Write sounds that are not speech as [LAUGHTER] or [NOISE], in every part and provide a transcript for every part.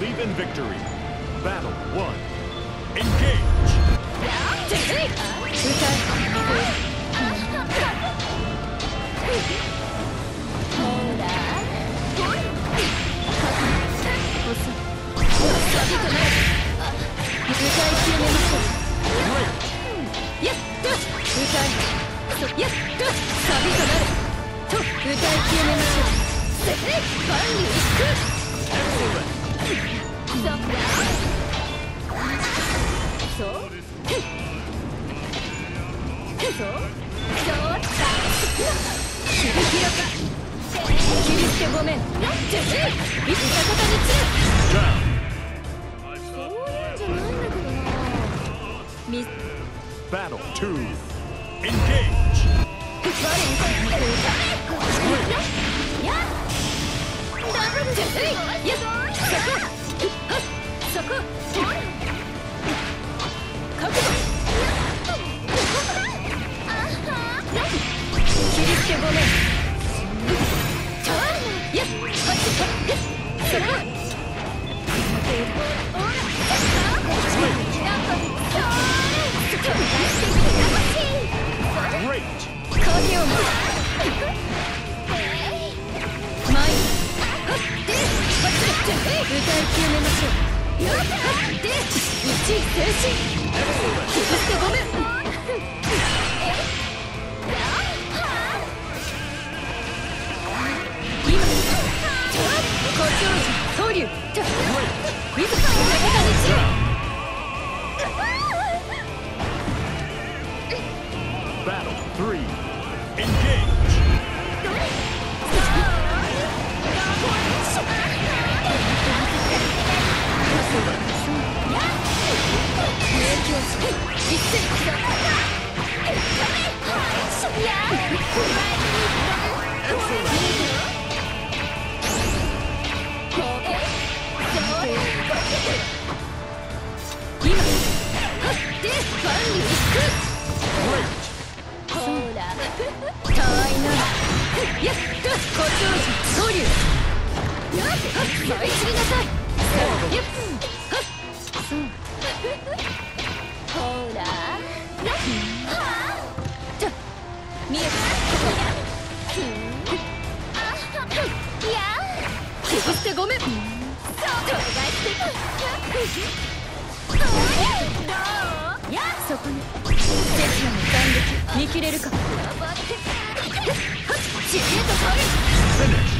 Believe in victory. Battle one. Engage. 歌そうそう響きよか切り捨てごめんじゃせいつか方に散るそういうんじゃないんだけどなミス Battle two. Engage. 影 Great. を前歌めましょうで一位静止潰してごめん舞い散りなさいそうやっはっそうほらじゃ見えたいや潰してごめんそうどういやそこに刹那の斬撃見切れるか。チリエと帰る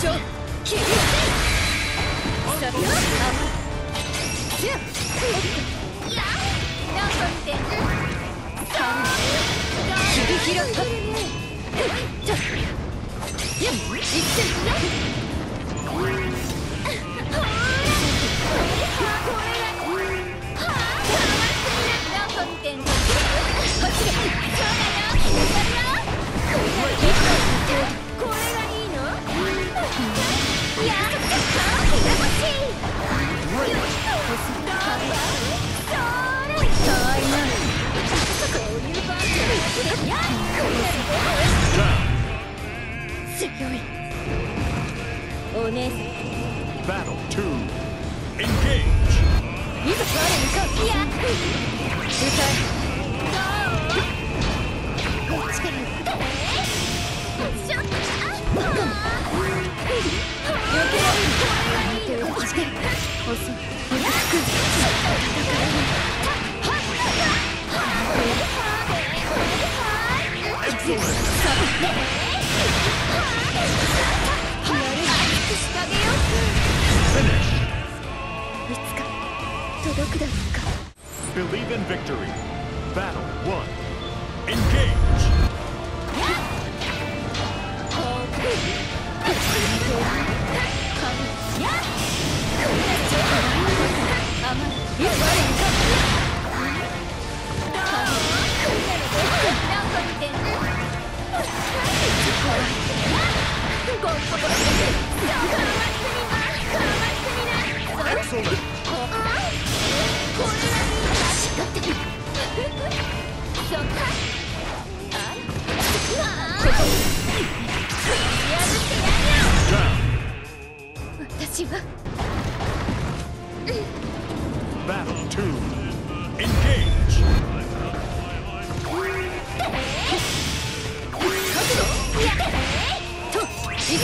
んだ干渉切り捨てさあやや頑張って切り開く。じゃや一石強いお姉さん。Battle 2 Engage. いざ我にかいや歌えこっちから避けられる手をして遅い Believe in victory. Battle one. Engage. Yeah. [LAUGHS] 私は見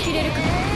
切れるか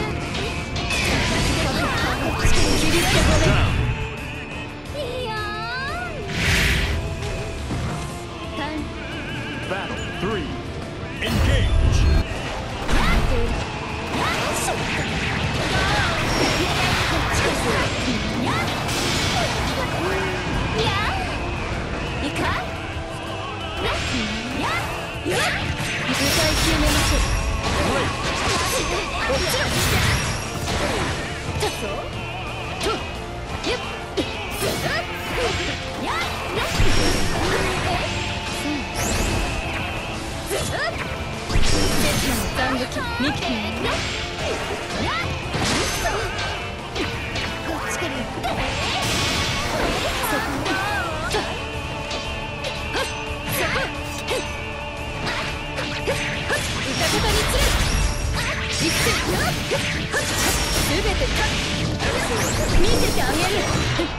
見せてあげる。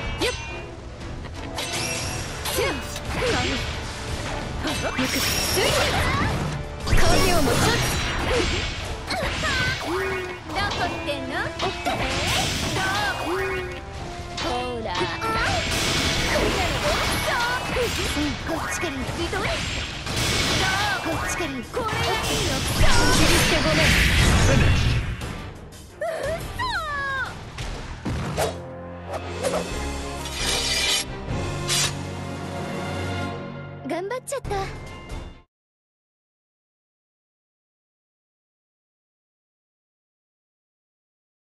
てごめんちゃった。